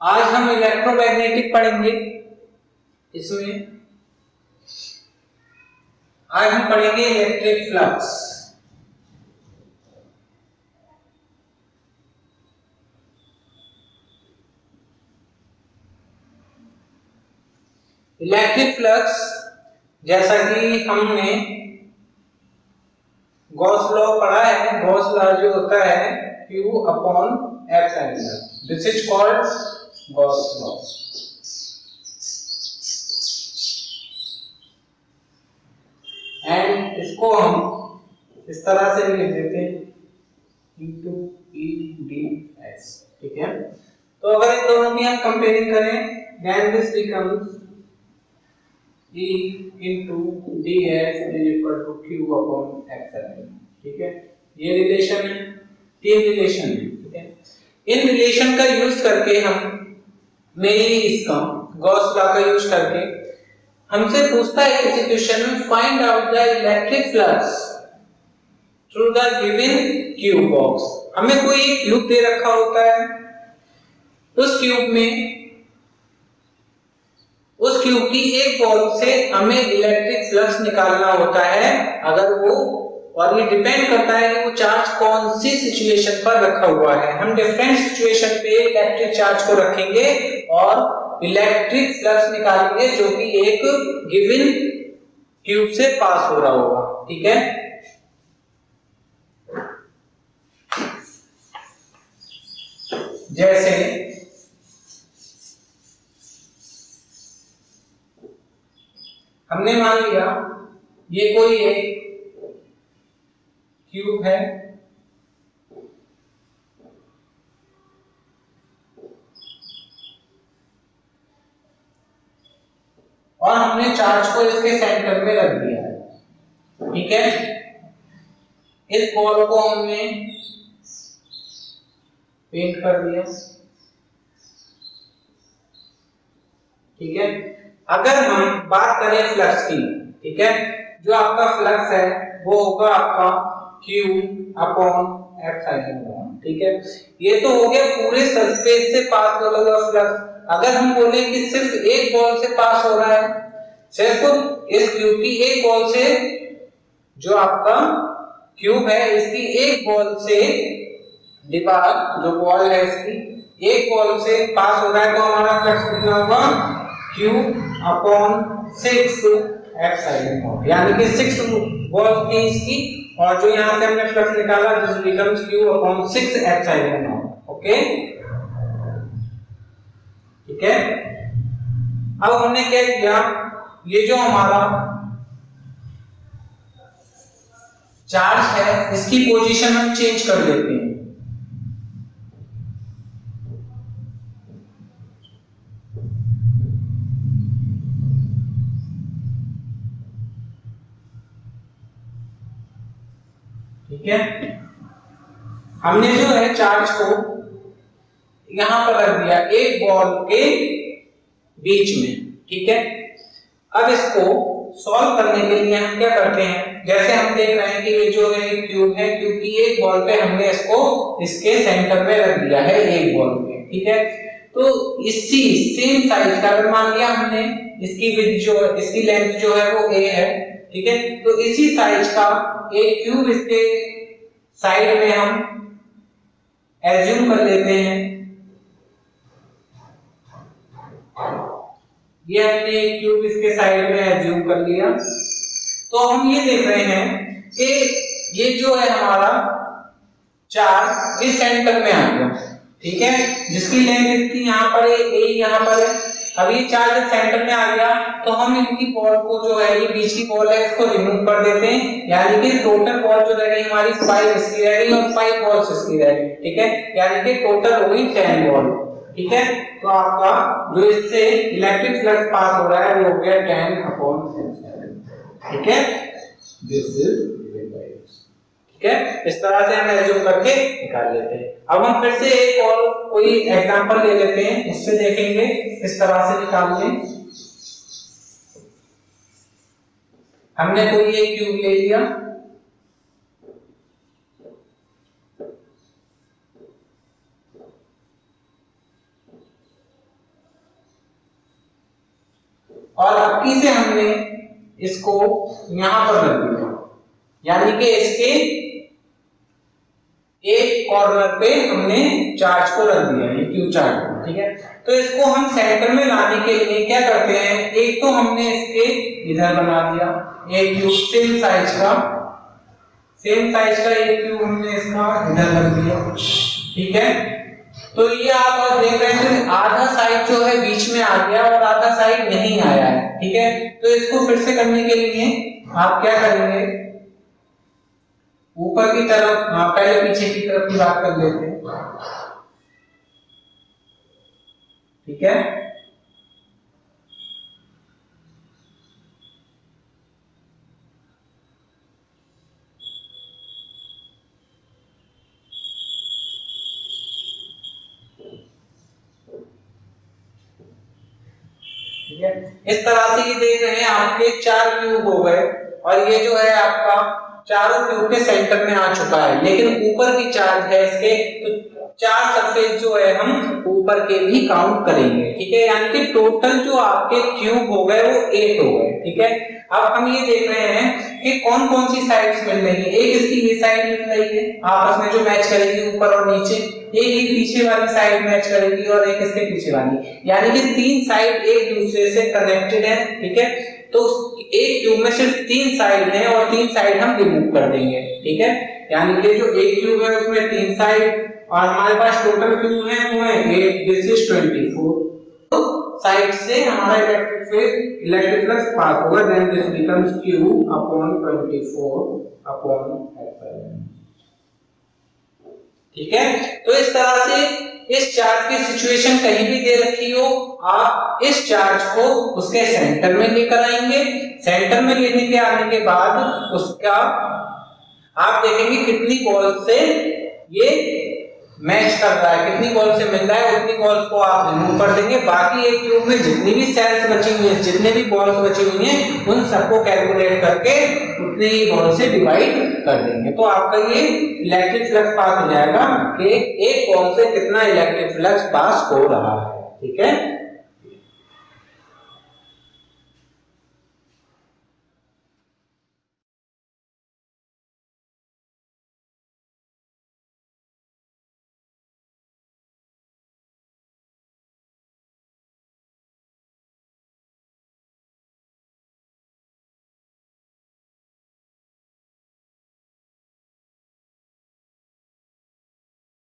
आज हम इलेक्ट्रोमैग्नेटिक पढ़ेंगे। इसमें आज हम पढ़ेंगे इलेक्ट्रिक फ्लक्स इलेक्ट्रिक फ्लक्स जैसा कि हमने गॉस लॉ पढ़ा है, गॉस लॉ जो होता है, Q upon epsilon this is called Gauss law and इसको हम इस तरह से लिख देते हैं इंटू ई डी एस ठीक है? तो अगर इन दोनों की हम कंपेयरिंग करें then this becomes E into ds is equal to q upon epsilon, ठीक है? ये रिलेशन है तीन रिलेशन है, ठीक है? इन रिलेशन का यूज़ करके हम मेनली इसका गॉस लॉ का यूज़ करके हमसे पूछता है इक्वेशन में find out the electric flux through the given cube box हमें कोई एक क्यूब दे रखा होता है। उस क्यूब में, उस क्यूब की एक बॉल से हमें इलेक्ट्रिक फ्लक्स निकालना होता है। अगर वो और ये डिपेंड करता है कि वो चार्ज कौन सी सिचुएशन पर रखा हुआ है। हम डिफरेंट सिचुएशन पे इलेक्ट्रिक चार्ज को रखेंगे और इलेक्ट्रिक फ्लक्स निकालेंगे जो कि एक गिवन क्यूब से पास हो रहा होगा। ठीक है? जैसे हमने मान लिया, ये कोई एक क्यूब है। और हमने चार्ज को इसके सेंटर में रख दिया। है ठीक है? इस बॉल को हमने पेंट कर दिया। ठीक है? अगर हम बात करें फ्लक्स की, ठीक है? जो आपका फ्लक्स है, वो होगा आपका Q अपॉन एप्सिलॉन ठीक है? ये तो हो गया पूरे सरफेस से पास होता हुआ फ्लक्स अगर हम बोले कि सिर्फ़ एक बॉल से पास हो रहा है, सिर्फ़ इस क्यूब की एक बॉल से, जो आपका क्यूब है, इसकी एक बॉल से दीवार जो बॉल है इसकी, एक बॉल से पास हो रहा है तो हमारा फ्लक्स कितना होगा? Q अपॉन सिक्स यानी कि सिक्स बॉल की इसकी और जो यहाँ से हमने फ्लक्स निकाला this becomes Q upon six epsilon okay ठीक है? अब हमने क्या किया? ये जो हमारा चार्ज है, इसकी पोजीशन हम चेंज कर देते हैं। ठीक है हमने जो है चार्ज को यहाँ पर रख दिया एक बॉल के बीच में, ठीक है? अब इसको सॉल्व करने के लिए हम क्या करते हैं? जैसे हम देख रहे हैं कि ये जो है क्यूब है, क्योंकि एक बॉल पे हमने इसको इसके सेंटर में रख दिया है एक बॉल पे, ठीक है? तो इसी सेम साइज़ का मान लिया हमने, इसकी विड्थ जो, इसकी लेंथ जो है वो ए है ठीक है? तो इसी साइज़ का एक क्यूब इसके साइड में हम एज्यूम कर लेते हैं। ये हमने एक क्यूब इसके साइड में एज्यूम कर लिया। तो हम ये देख रहे हैं कि ये जो है हमारा चार इस सेंटर में आ गया। ठीक है? जिसकी लेंथ इतनी यहाँ पर है ए यहाँ पर है। अब ये चार्ज सेंटर में आ गया तो हम इनकी बॉल को जो है, ये बीच की बॉल है, इसको रिमूव कर देते हैं। यानी कि टोटल बॉल जो रह गई हमारी फाइव इसकी रह गई और फाइव बॉल्स इसकी रह गई, ठीक है? यानी कि टोटल हो गई टेन बॉल ठीक है? तो आपका जो इससे इलेक्ट्रिक फ्लक्स पास हो रहा है, वो हो गया टेन अपॉन ठीक है? दिस इज़ ठीक है? इस तरह से हम एज्यूम करके निकाल लेते हैं। अब हम फिर से एक और कोई एग्जांपल ले लेते हैं उससे देखेंगे, इस तरह से निकाल लें। हमने कोई एक क्यूब ले लिया। और अक्की से हमने इसको यहाँ पर रख दिया। यानी कि इसके एक कॉर्नर पे हमने चार्ज को रख दिया ये क्यू चार्ज ठीक है? तो इसको हम सेंटर में लाने के लिए क्या करते हैं? एक तो हमने इसके इधर बना दिया एक क्यूब सेम साइज़ का सेम साइज़ का एक क्यूब हमने इसका इधर रख दिया, ठीक है? तो ये आप देख रहे हैं, आधा साइड जो है बीच में आ गया और आधा साइड नहीं आया है, ठीक है? तो इसको फिर से करने के लिए आप क्या करेंगे? ऊपर की तरफ़ हाँ पहले पीछे की तरफ़ की बात कर लेते हैं। ठीक है? ठीक है? इस तरह से ये देख रहे हैं, आपके चार क्यूब हो गए, और ये जो है आपका चारों क्यूब के सेंटर में आ चुका है। लेकिन ऊपर की चार्ज है इसके तो चार सरफेस जो है हम ऊपर के भी काउंट करेंगे, ठीक है? यानी कि टोटल जो आपके क्यूब हो गए, वो एट हो गए, ठीक है? अब हम ये देख रहे हैं कि कौन कौन सी साइड्स मिल रही है। एक इसकी ये साइड मिल रही है, आपस में जो मैच करेगी ऊपर और नीचे एक ही पीछे वाली साइड मैच करेगी और एक इसके पीछे वाली। यानी कि तीन साइड एक दूसरे से कनेक्टेड है, ठीक है? तो एक क्यूब में सिर्फ़ तीन साइड है और तीन साइड हम रिमूव कर देंगे, ठीक है? यानी कि जो एक क्यूब है, उसमें तीन साइड और हमारे पास टोटल क्यूब है, वो है eight this is twenty four side से हमारा electric field electric flux pass होगा then this becomes q upon 24 upon epsilon ठीक है? तो इस तरह से इस चार्ज की सिचुएशन कहीं भी दे रखी हो, आप इस चार्ज को उसके सेंटर में लेकर आएँगे। सेंटर में लेने के आने के बाद उसका आप देखेंगे कितनी बॉल से मैच कर रहा है, कितनी बॉल से मिल रहा है, उतनी बॉल को आप रिमूव कर देंगे। बाकी एक क्यूब में जितनी भी सेल्स बची हुई है, जितने भी बॉल्स बची हुई हैं, उन सबको कैलकुलेट करके उतने ही बॉल से डिवाइड कर देंगे। तो आपका ये इलेक्ट्रिक फ्लक्स पास हो जाएगा कि एक बॉल से कितना इलेक्ट्रिक फ्लक्स पास हो रहा है। ठीक है?